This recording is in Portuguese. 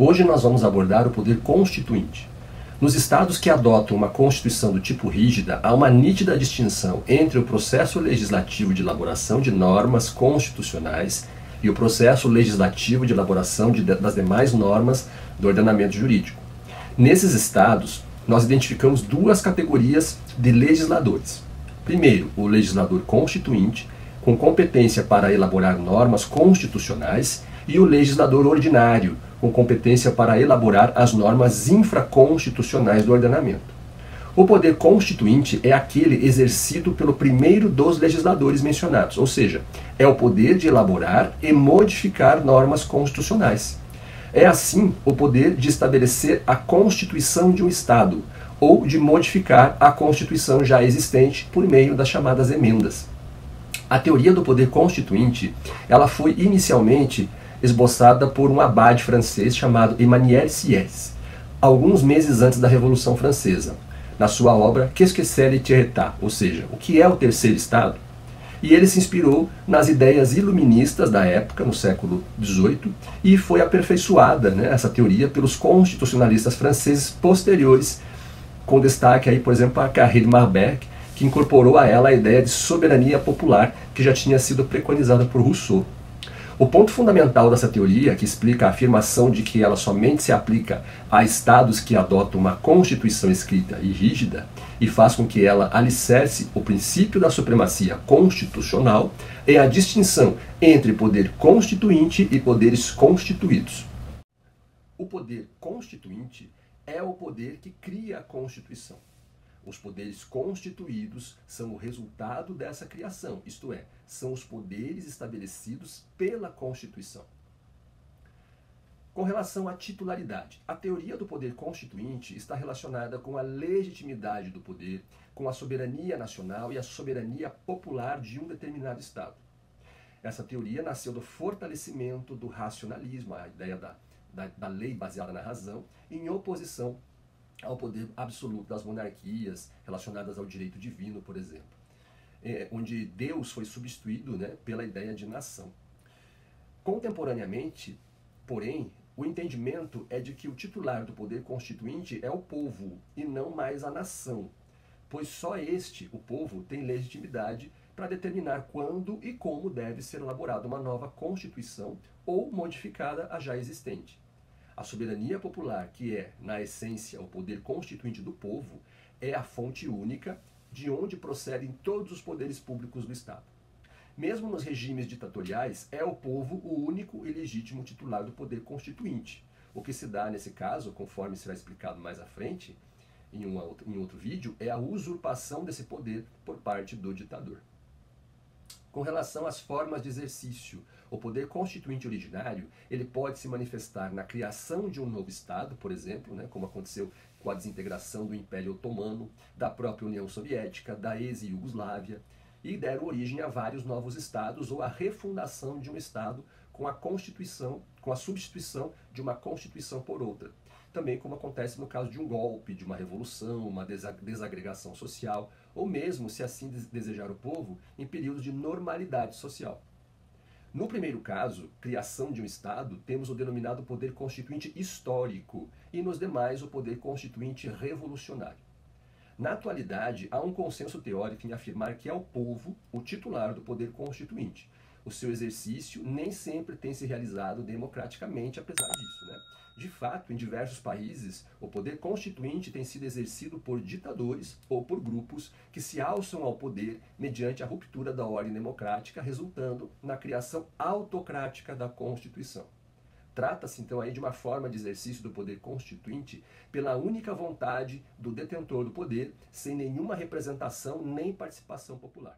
Hoje nós vamos abordar o poder constituinte. Nos estados que adotam uma constituição do tipo rígida, há uma nítida distinção entre o processo legislativo de elaboração de normas constitucionais e o processo legislativo de elaboração de, das demais normas do ordenamento jurídico. Nesses estados, nós identificamos duas categorias de legisladores. Primeiro, o legislador constituinte, com competência para elaborar normas constitucionais, e o legislador ordinário, com competência para elaborar as normas infraconstitucionais do ordenamento. O poder constituinte é aquele exercido pelo primeiro dos legisladores mencionados, ou seja, é o poder de elaborar e modificar normas constitucionais. É assim o poder de estabelecer a constituição de um Estado ou de modificar a constituição já existente por meio das chamadas emendas. A teoria do poder constituinte, ela foi inicialmente esboçada por um abade francês chamado Emmanuel Sieyès, alguns meses antes da Revolução Francesa na sua obra Qu'est-ce que c'est ou seja, o que é o terceiro estado? E ele se inspirou nas ideias iluministas da época, no século XVIII, e foi aperfeiçoada né, essa teoria pelos constitucionalistas franceses posteriores, com destaque aí, por exemplo, a Carré de Marbeck, que incorporou a ela a ideia de soberania popular que já tinha sido preconizada por Rousseau. O ponto fundamental dessa teoria, que explica a afirmação de que ela somente se aplica a estados que adotam uma constituição escrita e rígida e faz com que ela alicerce o princípio da supremacia constitucional, é a distinção entre poder constituinte e poderes constituídos. O poder constituinte é o poder que cria a Constituição. Os poderes constituídos são o resultado dessa criação, isto é, são os poderes estabelecidos pela Constituição. Com relação à titularidade, a teoria do poder constituinte está relacionada com a legitimidade do poder, com a soberania nacional e a soberania popular de um determinado Estado. Essa teoria nasceu do fortalecimento do racionalismo, a ideia da, da, da lei baseada na razão, em oposição ao poder absoluto das monarquias relacionadas ao direito divino, por exemplo, é, onde Deus foi substituído né, pela ideia de nação. Contemporaneamente, porém, o entendimento é de que o titular do poder constituinte é o povo e não mais a nação, pois só este, o povo, tem legitimidade para determinar quando e como deve ser elaborada uma nova constituição ou modificada a já existente. A soberania popular, que é, na essência, o poder constituinte do povo, é a fonte única de onde procedem todos os poderes públicos do Estado. Mesmo nos regimes ditatoriais, é o povo o único e legítimo titular do poder constituinte. O que se dá nesse caso, conforme será explicado mais à frente, em, uma, em outro vídeo, é a usurpação desse poder por parte do ditador. Com relação às formas de exercício, o poder constituinte originário ele pode se manifestar na criação de um novo Estado, por exemplo, né, como aconteceu com a desintegração do Império Otomano, da própria União Soviética, da ex-Yugoslávia, e deram origem a vários novos estados ou a refundação de um Estado com a constituição, com a substituição de uma constituição por outra também como acontece no caso de um golpe, de uma revolução, uma desagregação social, ou mesmo, se assim desejar o povo, em períodos de normalidade social. No primeiro caso, criação de um Estado, temos o denominado poder constituinte histórico e nos demais o poder constituinte revolucionário. Na atualidade, há um consenso teórico em afirmar que é o povo o titular do poder constituinte. O seu exercício nem sempre tem se realizado democraticamente, apesar disso. Né? De fato, em diversos países, o poder constituinte tem sido exercido por ditadores ou por grupos que se alçam ao poder mediante a ruptura da ordem democrática, resultando na criação autocrática da Constituição. Trata-se então aí de uma forma de exercício do poder constituinte pela única vontade do detentor do poder, sem nenhuma representação nem participação popular.